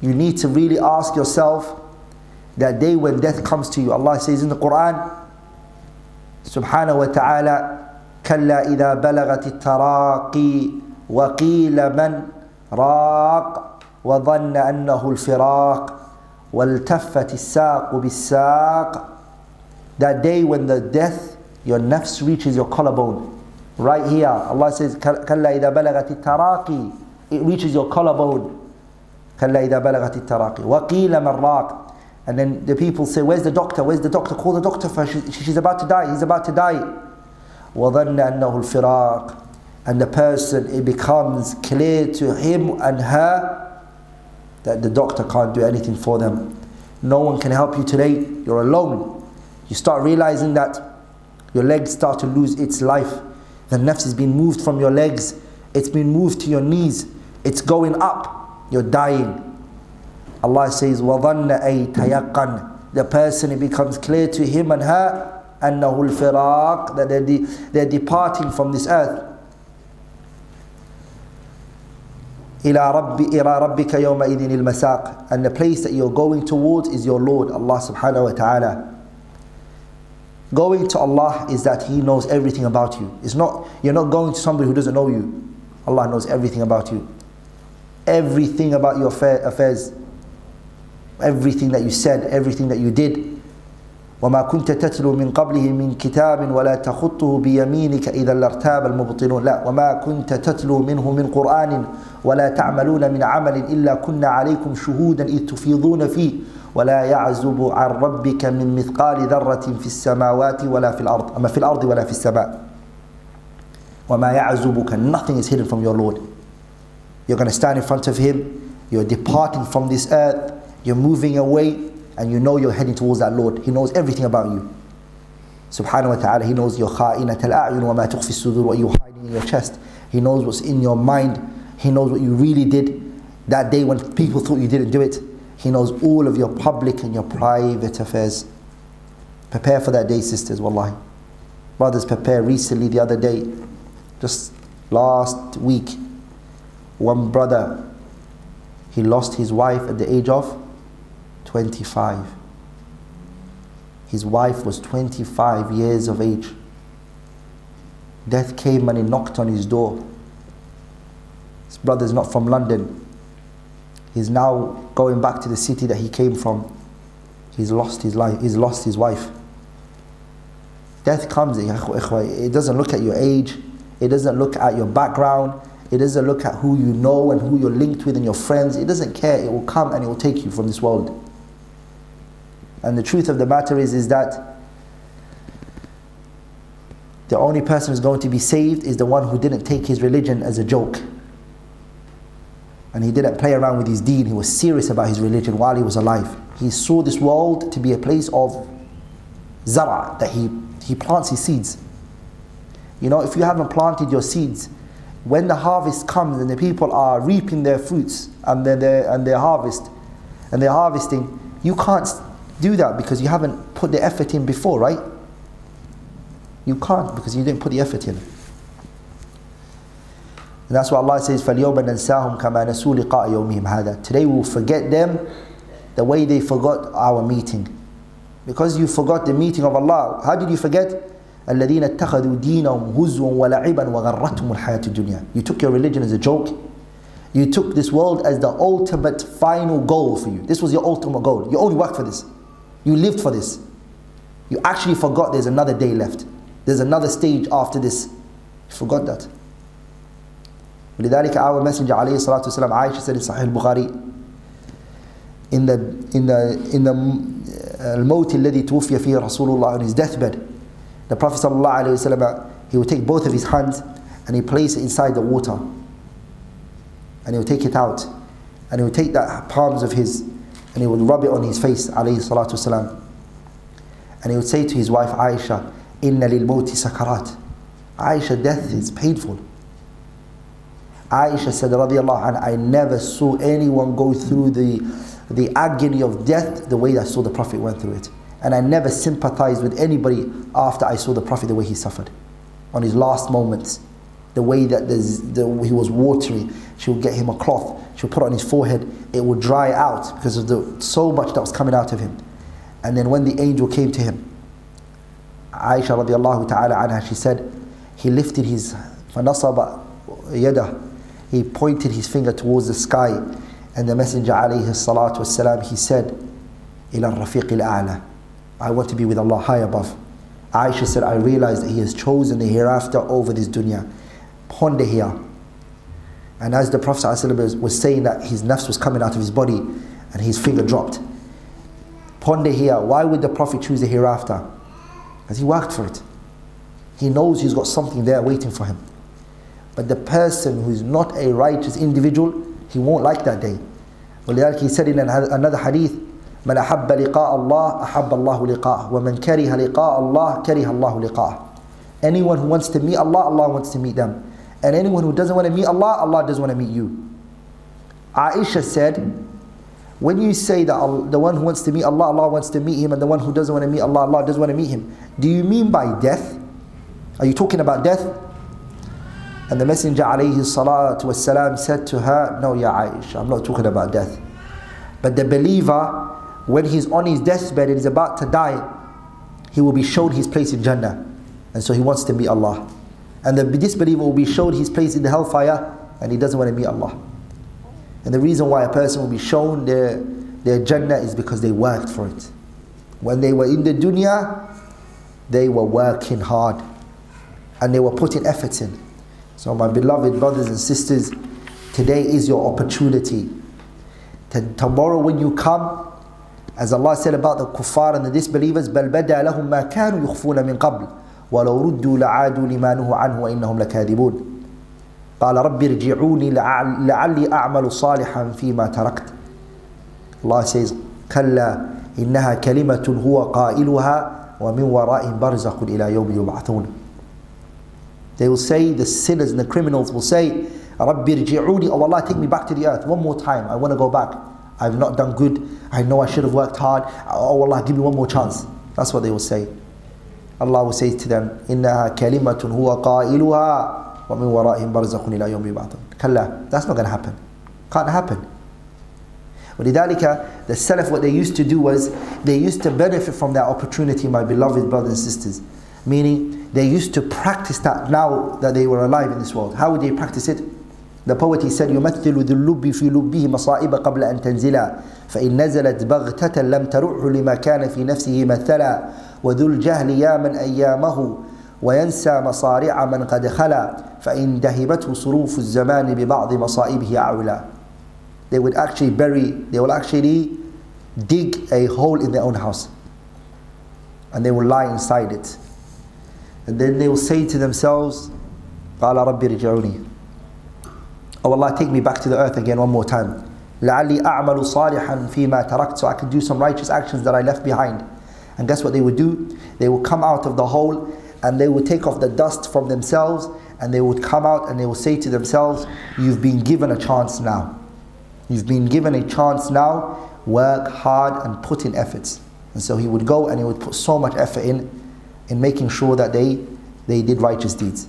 You need to really ask yourself that day when death comes to you. Allah says in the Quran, Subhanahu wa ta'ala, كلا إذا بلغت التراقي وقيل من راق وظن أنه الفراق والتفت الساق بالساق That day when the death, your nafs reaches your collarbone. Right here, Allah says, كلا إذا بلغت التراقي It reaches your collarbone. كلا إذا بلغت التراقي وقيل من راق And then the people say, Where's the doctor? Where's the doctor? Call the doctor for she, she's about to die. He's about to die. وظن أنه الفراق And the person, it becomes clear to him and her that the doctor can't do anything for them. No one can help you today. You're alone. You start realizing that your legs start to lose its life. The nafs is being moved from your legs. It's been moved to your knees. It's going up. You're dying. Allah says, وَظَنَّ أَيْ تَيَقَّنْ The person, it becomes clear to him and her, أَنَّهُ الْفِرَاقِ That they're, de they're departing from this earth. إلى رب إلى ربك يومئذ المساق and the place that you're going towards is your Lord Allah subhanahu wa ta'ala going to Allah is that He knows everything about you it's not you're not going to somebody who doesn't know you Allah knows everything about you Everything about your affairs. Everything that you said, everything that you did. وما كنت تتلو من قبله من كتاب ولا تخطه بيمينك إذا لارتاب المبطلون. لا وما كنت تتلو منه من قرآن ولا تعملون من عمل إلا كنا عليكم شهودا إذ تفيضون فيه. ولا يعزب عن ربك من مثقال ذرة في السماوات ولا في الأرض أما في الأرض ولا في السماء. وما يعزبك nothing is hidden from your Lord. You're going to stand in front of him you're departing from this earth you're moving away and you know you're heading towards that Lord. He knows everything about you. Subhanahu wa ta'ala, He knows your kha'inat al-a'yun wa ma tukhfi sudur, what you're hiding in your chest. He knows what's in your mind. He knows what you really did that day when people thought you didn't do it. He knows all of your public and your private affairs. Prepare for that day, sisters, wallahi. Brothers, prepare. Recently, the other day, just last week, one brother, he lost his wife at the age of 25. His wife was 25 years of age. Death came and he knocked on his door. His brother's not from London. He's now going back to the city that he came from. He's lost his life, he's lost his wife. Death comes, it doesn't look at your age, it doesn't look at your background, it doesn't look at who you know and who you're linked with and your friends. It doesn't care. It will come and it will take you from this world. And the truth of the matter is, is that the only person who's going to be saved is the one who didn't take his religion as a joke. And he didn't play around with his deen. He was serious about his religion while he was alive. He saw this world to be a place of zara, that he, he plants his seeds. You know, if you haven't planted your seeds, when the harvest comes and the people are reaping their fruits and their, and their harvest and they're harvesting, you can't do that because you haven't put the effort in before, right? You can't because you didn't put the effort in. And that's why Allah says, فَالْيَوْمَ نَنْسَاهُمْ كَمَا نَسُوا لِقَاءَ يَوْمِهِمْ هَذَا Today we will forget them the way they forgot our meeting. Because you forgot the meeting of Allah. How did you forget? الذين اتخذوا دينهم هزوا ولعبا وغرتهم الحياة الدنيا You took your religion as a joke You took this world as the ultimate final goal for you This was your ultimate goal You only worked for this You lived for this You actually forgot there's another day left There's another stage after this You forgot that ولذلك our messenger عليه الصلاة والسلام Aisha said in Sahih al-Bukhari in the in the in the الموت الذي توفي فيه رسول الله on his deathbed the Prophet ﷺ, he would take both of his hands and he place it inside the water. And he would take it out. And he would take the palms of his and he would rub it on his face, alayhi And he would say to his wife Aisha, Inna lil sakarat. Aisha, death is painful. Aisha said, radiallahu anha, I never saw anyone go through the, the agony of death the way I saw the Prophet went through it. And I never sympathized with anybody after I saw the Prophet the way he suffered on his last moments. the way that the, he was watery. She would get him a cloth, she would put it on his forehead, it would dry out because of the so much that was coming out of him. And then when the angel came to him, Aisha radiallahu ta'ala anha, she said, he lifted his فنصب يده he pointed his finger towards the sky and the messenger alayhi salatu wasalam he said ila rafiq al-a'la I want to be with Allah high above. Aisha said, I realize that He has chosen the hereafter over this dunya. Ponder here. And as the Prophet ﷺ was saying that his nafs was coming out of his body and his finger dropped. Ponder here, why would the Prophet choose the hereafter? Because he worked for it. He knows he's got something there waiting for him. But the person who's not a righteous individual, he won't like that day. Well, He said in another hadith, من أحب لقاء الله أحب الله لقاءه ومن كره لقاء الله كره الله لقاءه Anyone who wants to meet Allah, Allah wants to meet them. And anyone who doesn't want to meet Allah, Allah doesn't want to meet you. Aisha said, when you say that the one who wants to meet Allah, Allah wants to meet him, and the one who doesn't want to meet Allah, Allah doesn't want to meet him, do you mean by death? Are you talking about death? And the Messenger alayhi salatu wasalam said to her, No, Ya Aisha, I'm not talking about death. But the believer, when he's on his deathbed and he's about to die, he will be shown his place in Jannah. And so he wants to meet Allah. And the disbeliever will be shown his place in the hellfire and he doesn't want to meet Allah. And the reason why a person will be shown their, their Jannah is because they worked for it. When they were in the dunya, they were working hard and they were putting effort in. So, my beloved brothers and sisters, today is your opportunity. tomorrow, when you come, as Allah said about the kuffar and the disbelievers, بل بدا لهم ما كانوا يخفون من قبل ولو ردوا لعادوا لما نهوا عنه وإنهم لكاذبون قال رب ارجعوني لعلي أعمل صالحا فيما تركت Allah says كلا إنها كلمة هو قائلها ومن ورائهم برزخ إلى يوم يبعثون They will say, the sinners and the criminals will say, Rabbi rji'uni, oh Allah, take me back to the earth one more time. I want to go back. I've not done good. I know I should have worked hard. Oh Allah, give me one more chance. That's what they will say. Allah will say to them, إِنَّهَا كَلِمَةٌ هُوَ قَائِلُهَا وَمِنْ وَرَائِهِمْ بَرْزَخٌ إِلَى يَوْمِ يُبْعَثُونَ Kalla, that's not going to happen. Can't happen. ولذلك the Salaf what they used to do was they used to benefit from that opportunity my beloved brothers and sisters meaning they used to practice that now that they were alive in this world. How would they practice it? The poet he said يمثل ذو اللب في لبه مصائب قبل أن تنزلا فإن نزلت بغتة لم ترعه لما كان في نفسه مثلا. وذو الجهل يا من أيامه وينسى مصارع من قد خلا. فإن دهبته صروف الزمان ببعض مصائبه أعولا. They would actually bury, they will actually dig a hole in their own house. And they will lie inside it. And then they will say to themselves, قال ربي رجعوني Oh Allah, take me back to the earth again one more time. لعلي أعمل صالحا فيما تركت so I can do some righteous actions that I left behind. And guess what they would do? They would come out of the hole and they would take off the dust from themselves and they would come out and they would say to themselves, You've been given a chance now. You've been given a chance now. Work hard and put in efforts. And so he would go and he would put so much effort in in making sure that they, they did righteous deeds.